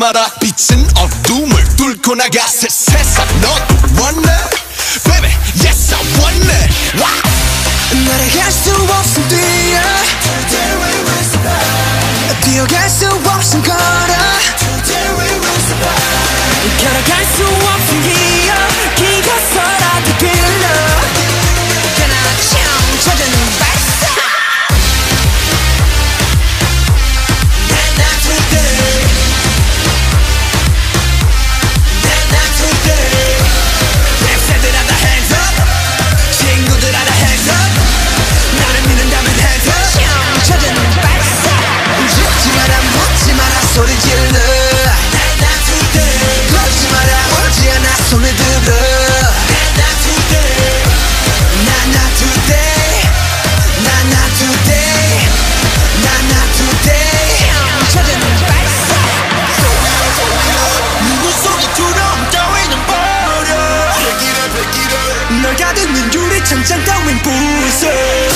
마라 빛은 어둠을 뚫고 나가 새 세상 넌원래 널가득는 유리창장 따윈 부숴